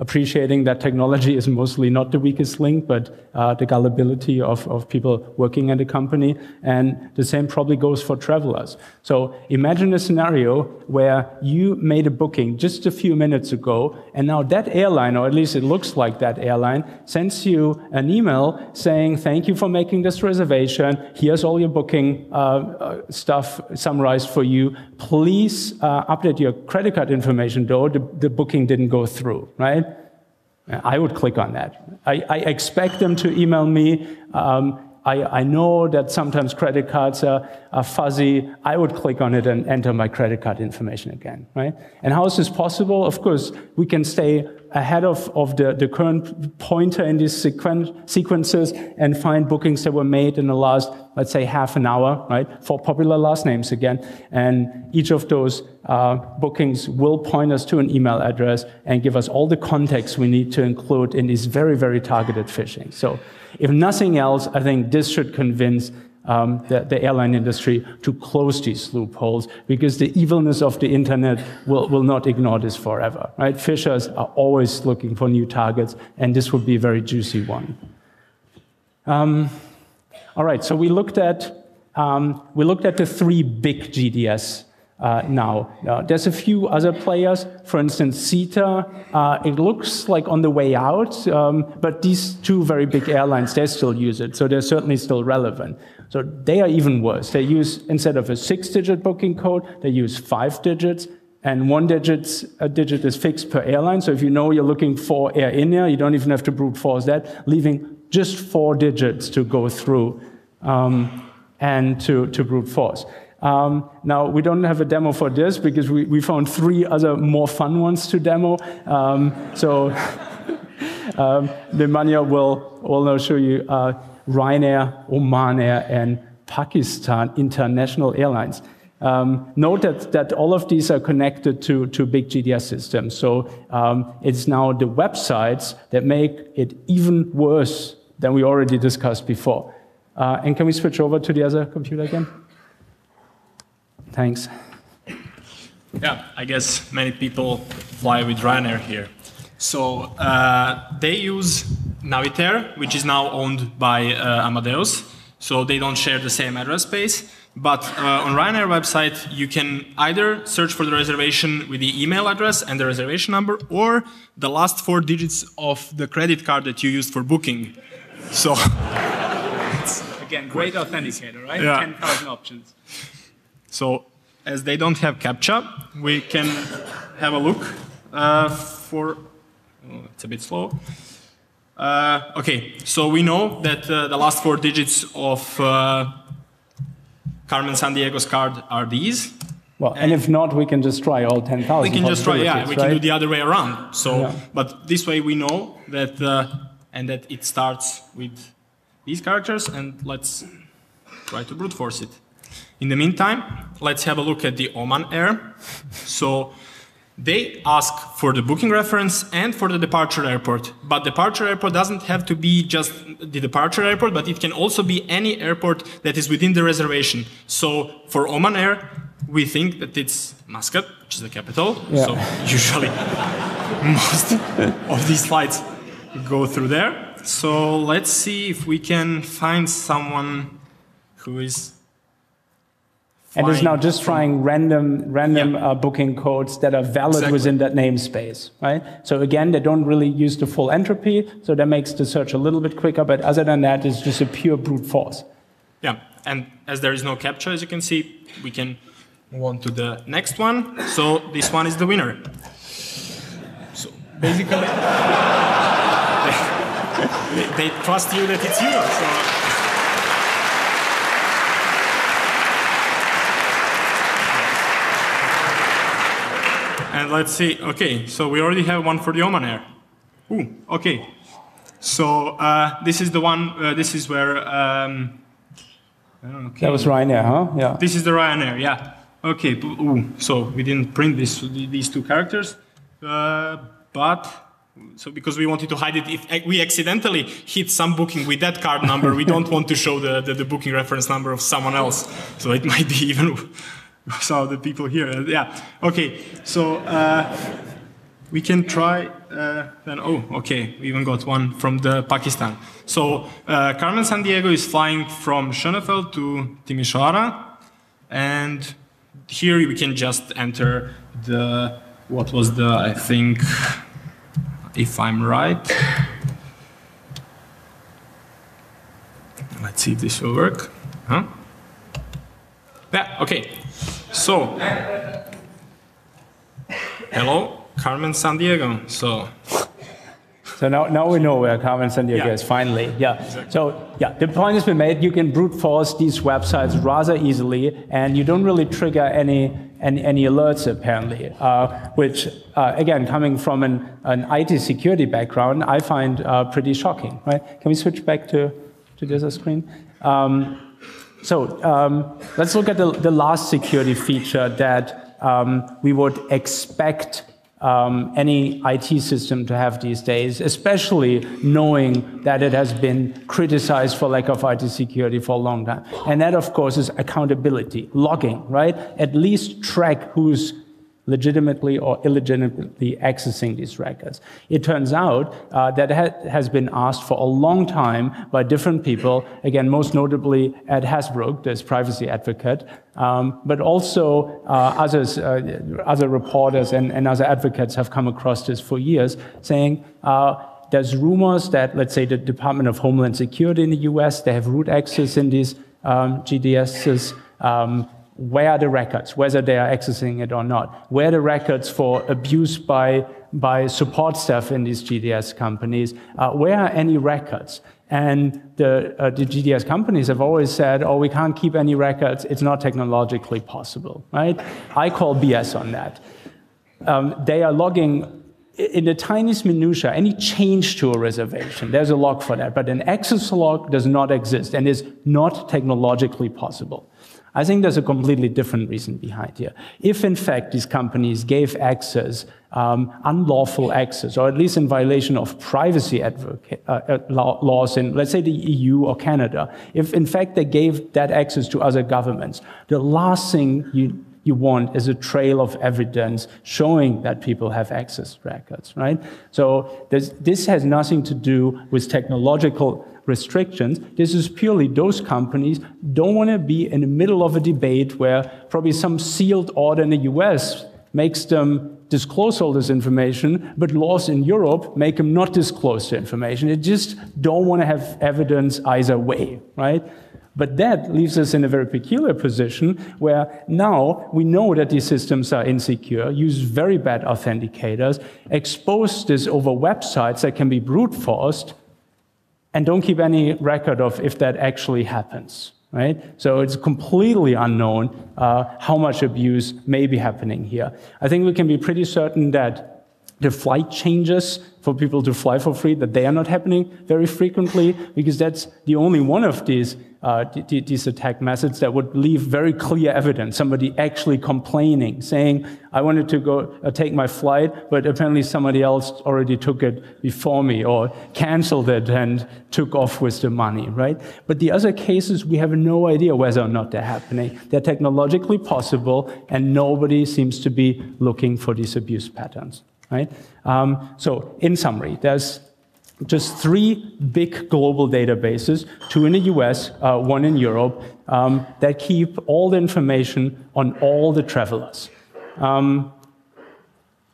Speaker 2: appreciating that technology is mostly not the weakest link, but uh, the gullibility of, of people working at a company. And the same probably goes for travelers. So imagine a scenario where you made a booking just a few minutes ago, and now that airline, or at least it looks like that airline, sends you an email saying, Thank you for making this reservation. Here's all your booking uh, uh, stuff summarized for you. Please uh, update your credit card information, though the, the booking didn't go through, right? I would click on that. I, I expect them to email me. Um, I, I, know that sometimes credit cards are, are, fuzzy. I would click on it and enter my credit card information again, right? And how is this possible? Of course, we can stay ahead of, of the, the current pointer in these sequen sequences and find bookings that were made in the last, let's say, half an hour, right, for popular last names again. And each of those uh, bookings will point us to an email address and give us all the context we need to include in these very, very targeted phishing. So if nothing else, I think this should convince um, the, the, airline industry to close these loopholes because the evilness of the internet will, will not ignore this forever. Right? Fishers are always looking for new targets, and this would be a very juicy one. Um, all right, so we looked at um, we looked at the three big GDS uh, now. now. There's a few other players, for instance, SITA. Uh, it looks like on the way out, um, but these two very big airlines, they still use it, so they're certainly still relevant. So they are even worse. They use, instead of a six digit booking code, they use five digits. And one digit, a digit is fixed per airline. So if you know you're looking for Air India, you don't even have to brute force that, leaving just four digits to go through um, and to, to brute force. Um, now, we don't have a demo for this because we, we found three other more fun ones to demo. Um, so um, the Nemanja will, will now show you uh, Ryanair, Oman Air, and Pakistan International Airlines. Um, note that, that all of these are connected to, to big GDS systems. So um, it's now the websites that make it even worse than we already discussed before. Uh, and can we switch over to the other computer again? Thanks.
Speaker 3: Yeah, I guess many people fly with Ryanair here. So uh, they use Navitaire, which is now owned by uh, Amadeus. So they don't share the same address space. But uh, on Ryanair website, you can either search for the reservation with the email address and the reservation number, or the last four digits of the credit card that you used for booking. So
Speaker 4: again, great authenticator, right?
Speaker 3: Yeah.
Speaker 4: 10,000 options.
Speaker 3: So as they don't have CAPTCHA, we can have a look uh, for, it's a bit slow. Uh, okay, so we know that uh, the last four digits of uh, Carmen Sandiego's card are these.
Speaker 2: Well, and if not, we can just try all 10,000.
Speaker 3: We can just try, yeah, we
Speaker 2: right?
Speaker 3: can do the other way around. So,
Speaker 2: Yeah.
Speaker 3: but this way we know that, uh, and that it starts with these characters, and let's try to brute force it. In the meantime, let's have a look at the Oman Air. So they ask for the booking reference and for the departure airport. But departure airport doesn't have to be just the departure airport, but it can also be any airport that is within the reservation. So for Oman Air, we think that it's Muscat, which is the capital.
Speaker 2: Yeah.
Speaker 3: So usually most of these flights go through there. So let's see if we can find someone who is
Speaker 2: And it's now just trying random, random uh, booking codes that are valid
Speaker 3: Exactly.
Speaker 2: within that namespace, right? So again, they don't really use the full entropy, so that makes the search a little bit quicker. But other than that, it's just a pure brute force.
Speaker 3: Yeah, and as there is no captcha, as you can see, we can move on to the next one. So this one is the winner. So basically, they, they trust you that it's you. So. And let's see. Okay, so we already have one for the Oman Air. Ooh, okay. So uh, this is the one. Uh, this is where. Um, okay.
Speaker 2: That was Ryanair, huh? Yeah.
Speaker 3: This is the Ryanair, yeah. Okay, ooh, so we didn't print this, these two characters, uh, but so because we wanted to hide it, if we accidentally hit some booking with that card number, we don't want to show the, the, the booking reference number of someone else. So it might be even of the people here. Uh, yeah. Okay. So uh, we can try. Uh, then oh, okay. We even got one from the Pakistan. So uh, Carmen San Diego is flying from Schönefeld to Timisoara, and here we can just enter the what was the I think if I'm right. Let's see if this will work. Huh? Yeah, okay. So, hello, Carmen San Diego. So,
Speaker 2: So now, now we know where Carmen San Diego
Speaker 3: Yeah.
Speaker 2: is finally. Yeah. So yeah, the point has been made. You can brute force these websites rather easily, and you don't really trigger any any, any alerts apparently. Uh, which uh, again, coming from an, an IT security background, I find uh, pretty shocking. Right? Can we switch back to to the other screen? Um, so um, let's look at the, the last security feature that um, we would expect um, any IT system to have these days, especially knowing that it has been criticized for lack of IT security for a long time. And that, of course, is accountability, logging, right? At least track who's legitimately or illegitimately accessing these records. It turns out uh, that ha- has been asked for a long time by different people, again, most notably Ed Hasbrouck, this privacy advocate, um, but also uh, others, uh, other reporters and, and, other advocates have come across this for years, saying uh, there's rumors that, let's say, the Department of Homeland Security in the US, they have root access in these um, GDSs. Um, where are the records, whether they are accessing it or not? Where are the records for abuse by, by support staff in these GDS companies? Uh, where are any records? And the, uh, the GDS companies have always said, oh, we can't keep any records. It's not technologically possible, right? I call BS on that. Um, they are logging in the tiniest minutia, any change to a reservation, there's a log for that. But an access log does not exist and is not technologically possible. I think there's a completely different reason behind here. If, in fact, these companies gave access, um, unlawful access, or at least in violation of privacy advocate, uh, uh, laws in, let's say, the EU or Canada, if, in fact, they gave that access to other governments, the last thing you you want is a trail of evidence showing that people have access records, right? So this has nothing to do with technological restrictions. This is purely those companies don't want to be in the middle of a debate where probably some sealed order in the US makes them disclose all this information, but laws in Europe make them not disclose the information. They just don't want to have evidence either way, right? But that leaves us in a very peculiar position where now we know that these systems are insecure, use very bad authenticators, expose this over websites that can be brute forced, and don't keep any record of if that actually happens. Right? So it's completely unknown uh, how much abuse may be happening here. I think we can be pretty certain that the flight changes for people to fly for free, that they are not happening very frequently, because that's the only one of these uh, these attack methods that would leave very clear evidence. Somebody actually complaining, saying, "I wanted to go uh, take my flight, but apparently somebody else already took it before me, or canceled it and took off with the money." Right? But the other cases, we have no idea whether or not they're happening. They're technologically possible, and nobody seems to be looking for these abuse patterns. Right? Um, so, in summary, there's just three big global databases, two in the US, uh, one in Europe, um, that keep all the information on all the travelers. Um,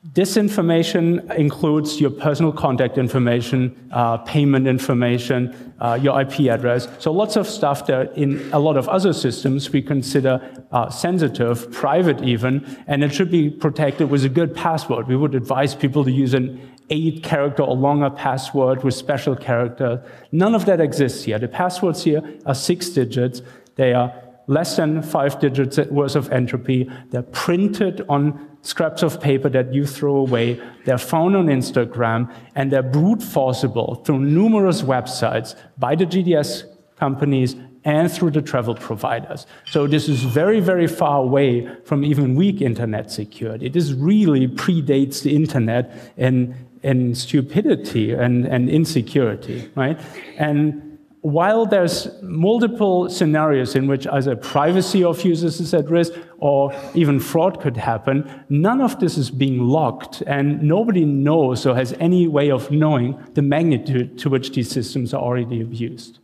Speaker 2: this information includes your personal contact information, uh, payment information, uh, your IP address. So lots of stuff that in a lot of other systems we consider uh, sensitive, private even, and it should be protected with a good password. We would advise people to use an eight character or longer password with special character. None of that exists here. The passwords here are six digits. They are less than five digits worth of entropy. They're printed on scraps of paper that you throw away. They're found on Instagram and they're brute forcible through numerous websites by the GDS companies and through the travel providers. So this is very, very far away from even weak internet security. This really predates the internet in, in stupidity and, and insecurity, right? And while there's multiple scenarios in which either privacy of users is at risk or even fraud could happen, none of this is being locked, and nobody knows or has any way of knowing the magnitude to which these systems are already abused.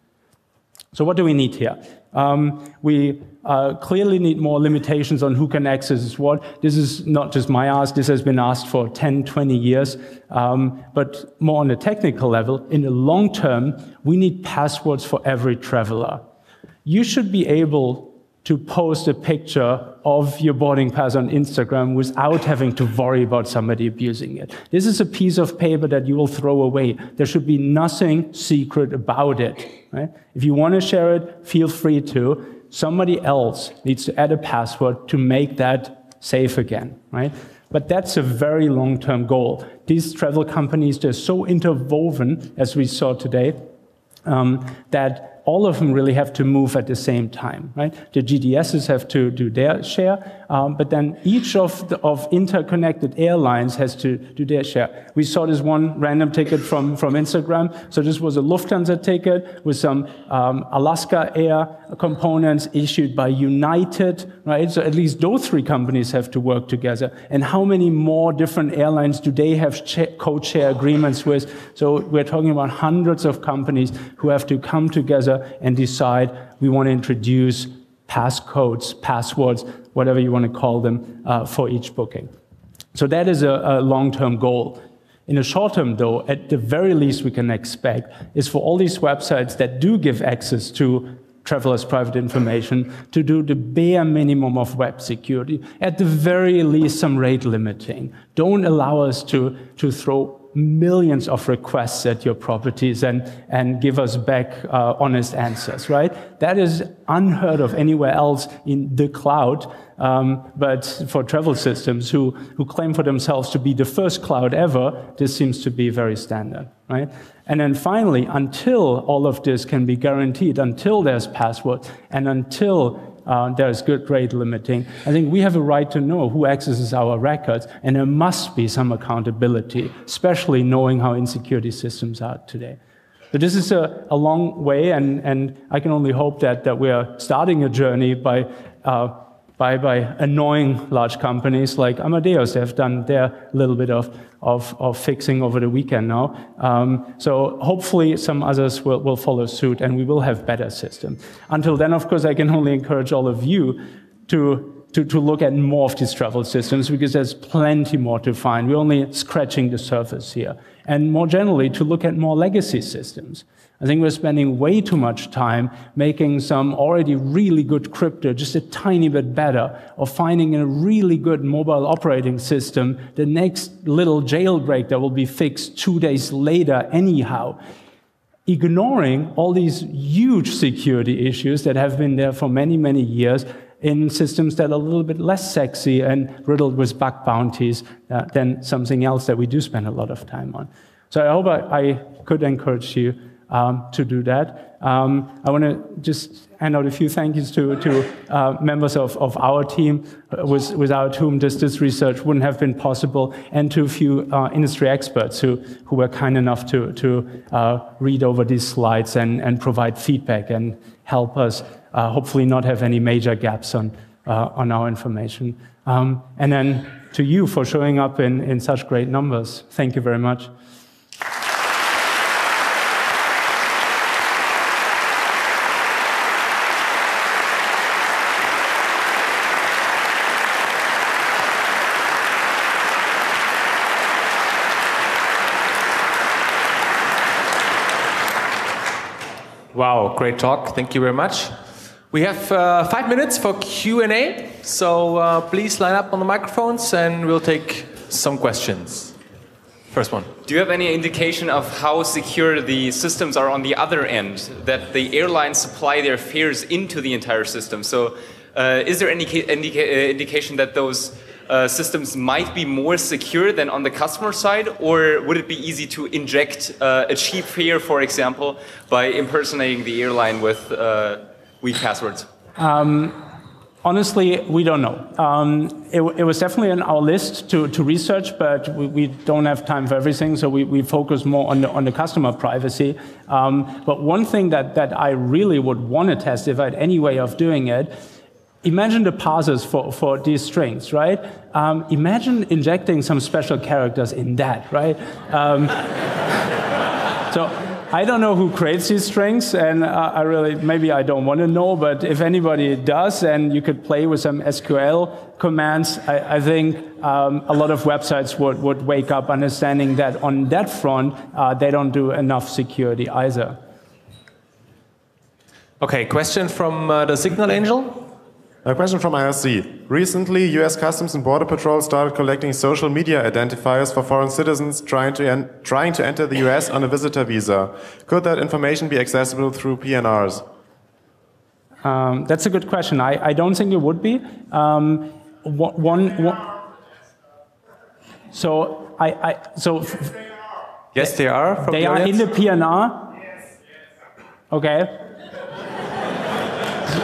Speaker 2: So what do we need here? Um, we uh, clearly need more limitations on who can access what. This is not just my ask, this has been asked for 10, 20 years. Um, but more on a technical level, in the long term, we need passwords for every traveler. You should be able to post a picture of your boarding pass on Instagram without having to worry about somebody abusing it. This is a piece of paper that you will throw away. There should be nothing secret about it. Right? If you want to share it, feel free to somebody else needs to add a password to make that safe again, right? But that's a very long-term goal. These travel companies, they're so interwoven, as we saw today, um, that all of them really have to move at the same time, right? The GDSs have to do their share, um, but then each of, the, of interconnected airlines has to do their share. We saw this one random ticket from, from Instagram. So this was a Lufthansa ticket with some um, Alaska Air components issued by United, right? So at least those three companies have to work together. And how many more different airlines do they have code-share agreements with? So we're talking about hundreds of companies who have to come together and decide we want to introduce passcodes, passwords, whatever you want to call them, uh, for each booking. So that is a, a long-term goal. In the short term, though, at the very least we can expect is for all these websites that do give access to travelers' private information to do the bare minimum of web security. At the very least, some rate limiting. Don't allow us to, to throw millions of requests at your properties and, and give us back uh, honest answers, right? That is unheard of anywhere else in the cloud. Um, but for travel systems who, who claim for themselves to be the first cloud ever, this seems to be very standard, right? And then finally, until all of this can be guaranteed, until there's passwords, and until uh, there is good rate limiting. I think we have a right to know who accesses our records, and there must be some accountability, especially knowing how insecure these systems are today. But this is a, a long way, and, and I can only hope that, that we are starting a journey by uh, by, by annoying large companies like Amadeus. They have done their little bit of, of, of fixing over the weekend now. Um, so hopefully some others will, will follow suit and we will have better systems. Until then, of course, I can only encourage all of you to, to, to look at more of these travel systems because there's plenty more to find. We're only scratching the surface here. And more generally, to look at more legacy systems. I think we're spending way too much time making some already really good crypto just a tiny bit better, or finding a really good mobile operating system, the next little jailbreak that will be fixed two days later, anyhow. Ignoring all these huge security issues that have been there for many, many years in systems that are a little bit less sexy and riddled with bug bounties uh, than something else that we do spend a lot of time on. So I hope I, I could encourage you um, to do that. Um, I want to just hand out a few thank yous to, to uh, members of, of our team, uh, with, without whom this, this research wouldn't have been possible, and to a few uh, industry experts who, who were kind enough to, to uh, read over these slides and, and provide feedback and help us uh, hopefully not have any major gaps on, uh, on our information. Um, and then to you for showing up in, in such great numbers. Thank you very much.
Speaker 1: Wow, great talk. Thank you very much. We have uh, five minutes for Q&A, so uh, please line up on the microphones and we'll take some questions. First one.
Speaker 5: Do you have any indication of how secure the systems are on the other end, that the airlines supply their fares into the entire system? So uh, is there any indica uh, indication that those uh, systems might be more secure than on the customer side, or would it be easy to inject uh, a cheap fare, for example, by impersonating the airline with uh, weak passwords? Um,
Speaker 2: honestly, we don't know. Um, it, it, was definitely on our list to, to research, but we, we, don't have time for everything, so we, we focus more on the, on the customer privacy. Um, but one thing that, that I really would want to test, if I had any way of doing it, imagine the parsers for, for these strings, right? Um, imagine injecting some special characters in that, right? Um, so I don't know who creates these strings, and I really maybe I don't want to know. But if anybody does, and you could play with some SQL commands, I, I think um, a lot of websites would, would wake up understanding that on that front uh, they don't do enough security either.
Speaker 1: Okay, question from uh, the Signal Angel.
Speaker 6: A question from IRC. Recently, US Customs and Border Patrol started collecting social media identifiers for foreign citizens trying to, trying to enter the US on a visitor visa. Could that information be accessible through PNRs?
Speaker 2: Um, that's a good question. I, I, don't think it would be. Um, one, one, so I, I so
Speaker 1: yes, they are.
Speaker 2: they are in the PNR. Yes. Okay.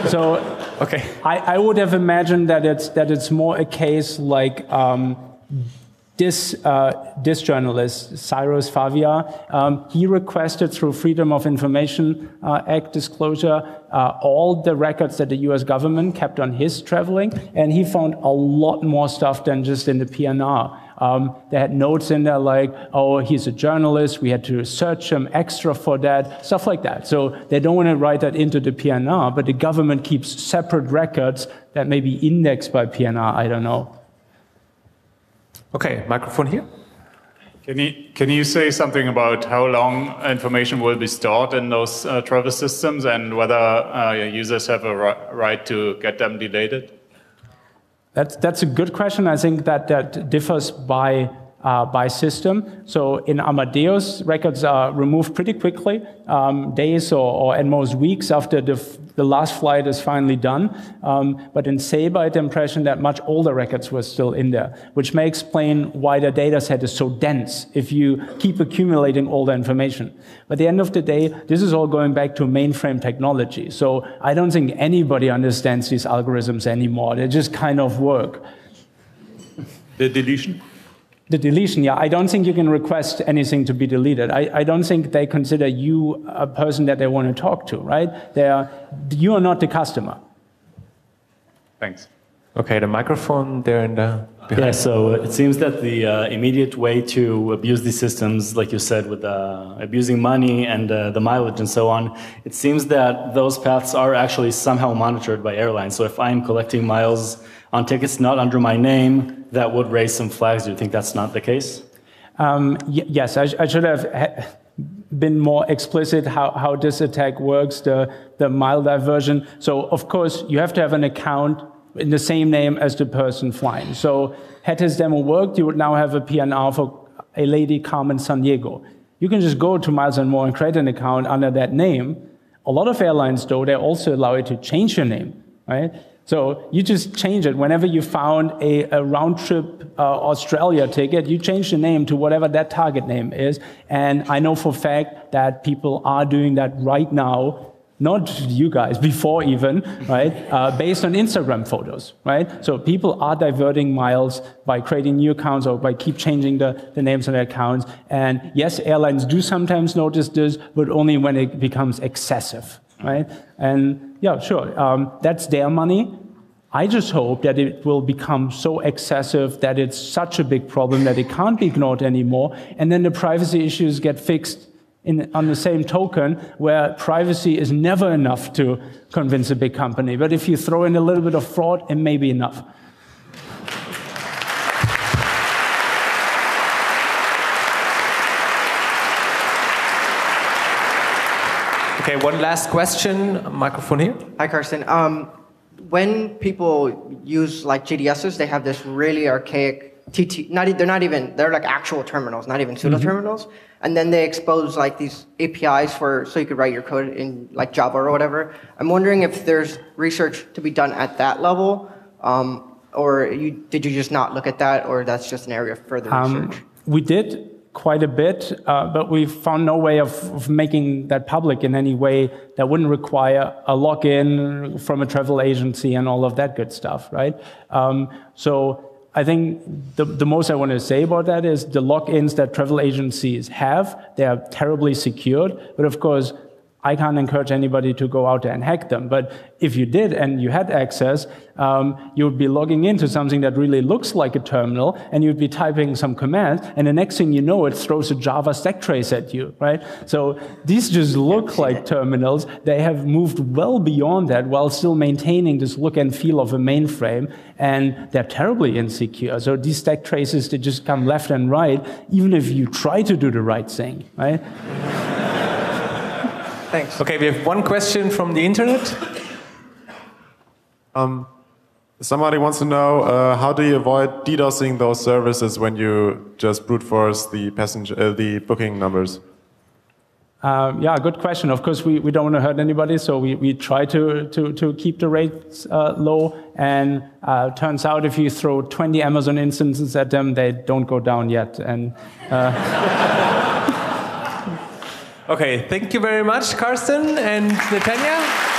Speaker 2: so
Speaker 1: Okay.
Speaker 2: I, I would have imagined that it's that it's more a case like um, this uh, this journalist Cyrus Favia. Um, he requested through Freedom of Information uh, Act disclosure uh, all the records that the U.S. government kept on his traveling, and he found a lot more stuff than just in the PNR. Um, they had notes in there like, oh, he's a journalist, we had to search him extra for that, stuff like that. So they don't want to write that into the PNR, but the government keeps separate records that may be indexed by PNR, I don't know.
Speaker 1: Okay, microphone here.
Speaker 7: Can you, can you say something about how long information will be stored in those uh, travel systems and whether uh, users have a right to get them deleted?
Speaker 2: That's, that's a good question. I think that that differs by, uh, by system. So in Amadeus, records are removed pretty quickly, um, days or, or, at most weeks after the, the last flight is finally done. Um, but in Sabre, I had the impression that much older records were still in there, which may explain why the data set is so dense if you keep accumulating all the information. But at the end of the day, this is all going back to mainframe technology. So I don't think anybody understands these algorithms anymore. They just kind of work.
Speaker 7: The deletion?
Speaker 2: The deletion, yeah. I don't think you can request anything to be deleted. I, I don't think they consider you a person that they want to talk to, right? They are, you are not the customer.
Speaker 7: Thanks.
Speaker 1: Okay, the microphone there in the
Speaker 8: behind. Yeah, so it seems that the uh, immediate way to abuse these systems, like you said, with uh, abusing money and uh, the mileage and so on, it seems that those paths are actually somehow monitored by airlines. So if I'm collecting miles on tickets not under my name, that would raise some flags. Do you think that's not the case?
Speaker 2: Um, yes, I, I, should have been more explicit how, how this attack works, the, the mile diversion. So, of course, you have to have an account in the same name as the person flying. So had his demo worked, you would now have a PNR for a lady Carmen San Diego. You can just go to Miles & More and create an account under that name. A lot of airlines, though, they also allow you to change your name, right? So you just change it. Whenever you found a, a round trip uh, Australia ticket, you change the name to whatever that target name is. And I know for fact that people are doing that right now not you guys, before even, right? Uh, based on Instagram photos, right? So people are diverting miles by creating new accounts or by keep changing the, the names on their accounts. And yes, airlines do sometimes notice this, but only when it becomes excessive, right? And yeah, sure, um, that's their money. I just hope that it will become so excessive that it's such a big problem that it can't be ignored anymore, and then the privacy issues get fixed in, on the same token, where privacy is never enough to convince a big company. But if you throw in a little bit of fraud, it may be enough.
Speaker 1: Okay, one last question. Microphone here.
Speaker 9: Hi, Carsten. Um, when people use like GDSs, they have this really archaic TT, not, they're not even, they're like actual terminals, not even pseudo terminals. Mm-hmm. And then they expose like these APIs for, so you could write your code in like Java or whatever. I'm wondering if there's research to be done at that level, um, or you, did you just not look at that, or that's just an area of further um, research?
Speaker 2: We did quite a bit, uh, but we found no way of, of, making that public in any way that wouldn't require a login from a travel agency and all of that good stuff, right? Um, so I think the, the most I want to say about that is the logins that travel agencies have, they are terribly secured. But of course, I can't encourage anybody to go out there and hack them. But if you did and you had access, um, you would be logging into something that really looks like a terminal, and you'd be typing some commands, and the next thing you know, it throws a Java stack trace at you, right? So these just look like terminals. They have moved well beyond that while still maintaining this look and feel of a mainframe, and they're terribly insecure. So these stack traces, they just come left and right, even if you try to do the right thing, right?
Speaker 9: Thanks.
Speaker 1: Okay, we have one question from the internet.
Speaker 6: Um, somebody wants to know uh, how do you avoid DDoSing those services when you just brute force the passenger, uh, the booking numbers?
Speaker 2: Um, yeah, good question. Of course, we, we don't want to hurt anybody, so we, we try to, to, to keep the rates uh, low. And uh, turns out if you throw 20 Amazon instances at them, they don't go down yet. And uh,
Speaker 1: Okay, thank you very much, Karsten and Netanya.